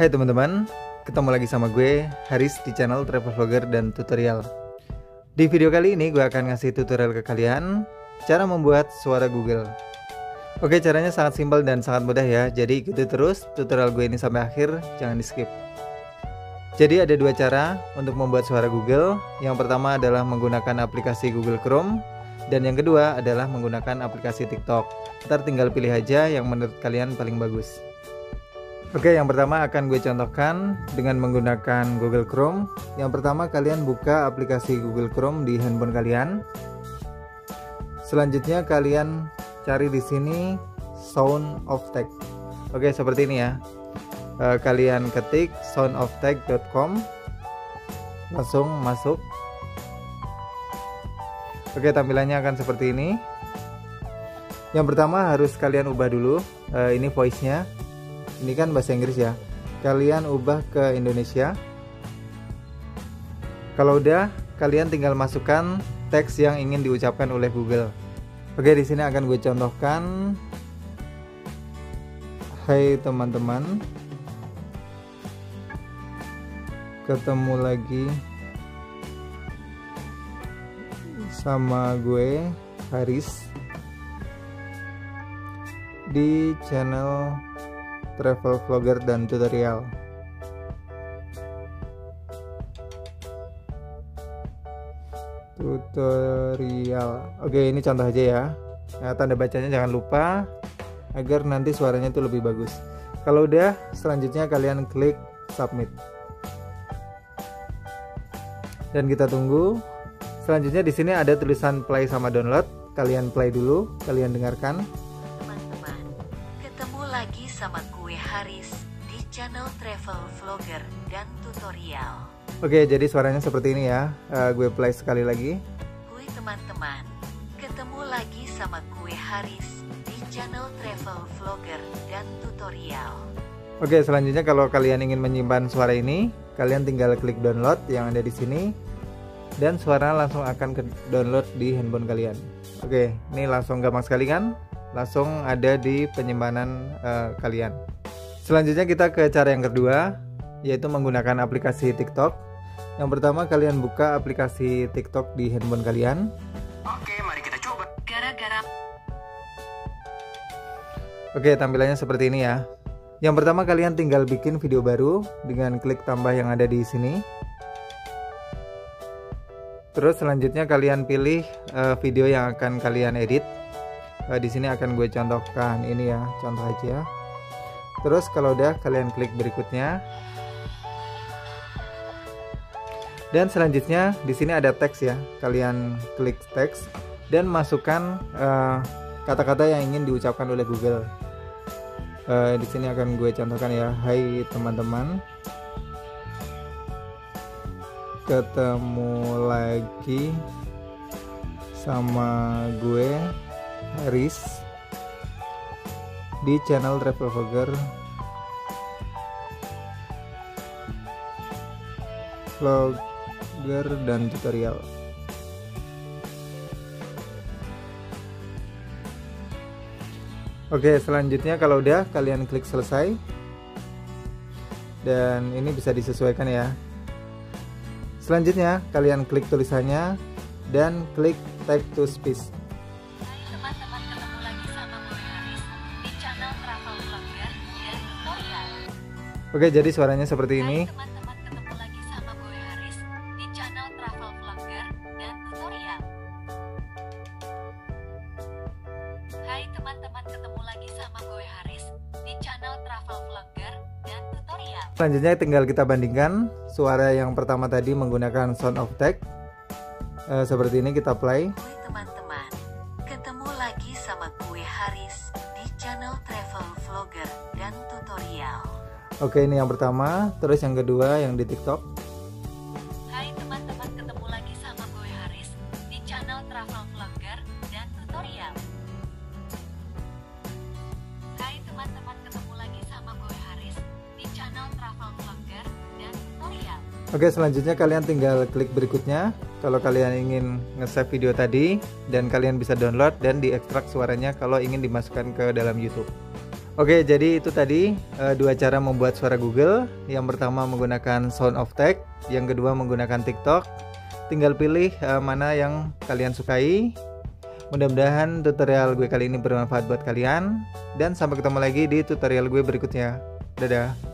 Hai teman-teman, ketemu lagi sama gue Haris di channel Travel Vlogger dan Tutorial. Di video kali ini gue akan ngasih tutorial ke kalian cara membuat suara Google. Oke, caranya sangat simpel dan sangat mudah ya. Jadi ikuti terus tutorial gue ini sampai akhir, jangan di skip. Jadi ada dua cara untuk membuat suara Google. Yang pertama adalah menggunakan aplikasi Google Chrome dan yang kedua adalah menggunakan aplikasi TikTok. Ntar tinggal pilih aja yang menurut kalian paling bagus. Oke, yang pertama akan gue contohkan dengan menggunakan Google Chrome. Yang pertama kalian buka aplikasi Google Chrome di handphone kalian. Selanjutnya kalian cari di sini Sound of Tech. Oke, seperti ini ya. E, kalian ketik soundoftech.com. Langsung masuk. Oke, tampilannya akan seperti ini. Yang pertama harus kalian ubah dulu. E, ini voice-nya ini kan bahasa Inggris ya. Kalian ubah ke Indonesia. Kalau udah kalian tinggal masukkan teks yang ingin diucapkan oleh Google. Oke di sini akan gue contohkan. Hai teman-teman. Ketemu lagi sama gue Haris di channel travel vlogger dan tutorial. Tutorial. Oke, ini contoh aja ya. Nah, tanda bacanya jangan lupa agar nanti suaranya itu lebih bagus. Kalau udah, selanjutnya kalian klik submit. Dan kita tunggu. Selanjutnya di sini ada tulisan play sama download. Kalian play dulu, kalian dengarkan. Teman-teman, ketemu lagi sama gue Haris di channel travel vlogger dan tutorial. Oke, jadi suaranya seperti ini ya. Uh, gue play sekali lagi. Gue teman-teman, ketemu lagi sama gue Haris di channel travel vlogger dan tutorial. Oke, selanjutnya kalau kalian ingin menyimpan suara ini, kalian tinggal klik download yang ada di sini dan suara langsung akan ke download di handphone kalian. Oke, ini langsung gampang sekali kan? Langsung ada di penyimpanan uh, kalian. Selanjutnya kita ke cara yang kedua, yaitu menggunakan aplikasi TikTok. Yang pertama kalian buka aplikasi TikTok di handphone kalian. Oke, mari kita coba. Gara-gara Oke, tampilannya seperti ini ya. Yang pertama kalian tinggal bikin video baru dengan klik tambah yang ada di sini. Terus selanjutnya kalian pilih uh, video yang akan kalian edit. Uh, di sini akan gue contohkan ini ya, contoh aja. Terus kalau udah kalian klik berikutnya. Dan selanjutnya di sini ada teks ya. Kalian klik teks dan masukkan kata-kata uh, yang ingin diucapkan oleh Google. Uh, di sini akan gue contohkan ya. Hai teman-teman ketemu lagi sama gue Haris di channel Travel Vlogger vlogger dan tutorial. Oke selanjutnya kalau udah kalian klik selesai. Dan ini bisa disesuaikan ya. Selanjutnya, kalian klik tulisannya dan klik Take to Speech. Oke, jadi suaranya seperti ini. Hai teman-teman, ketemu lagi sama gue Haris di channel travel vlogger dan tutorial. Hai teman-teman, ketemu lagi sama gue Haris di channel travel vlogger dan tutorial. Selanjutnya tinggal kita bandingkan suara yang pertama tadi menggunakan sound of tech. E, seperti ini kita play. Teman-teman, Oke, ini yang pertama, terus yang kedua yang di TikTok. Hai teman-teman, ketemu lagi sama gue Haris di channel travel vlogger dan tutorial. Hai teman-teman, ketemu lagi sama gue Haris di channel travel vlogger dan tutorial. Oke, selanjutnya kalian tinggal klik berikutnya. Kalau kalian ingin nge-save video tadi dan kalian bisa download dan diekstrak suaranya kalau ingin dimasukkan ke dalam YouTube. Oke, jadi itu tadi uh, dua cara membuat suara Google. Yang pertama menggunakan Sound of Text, yang kedua menggunakan TikTok. Tinggal pilih uh, mana yang kalian sukai. Mudah-mudahan tutorial gue kali ini bermanfaat buat kalian dan sampai ketemu lagi di tutorial gue berikutnya. Dadah.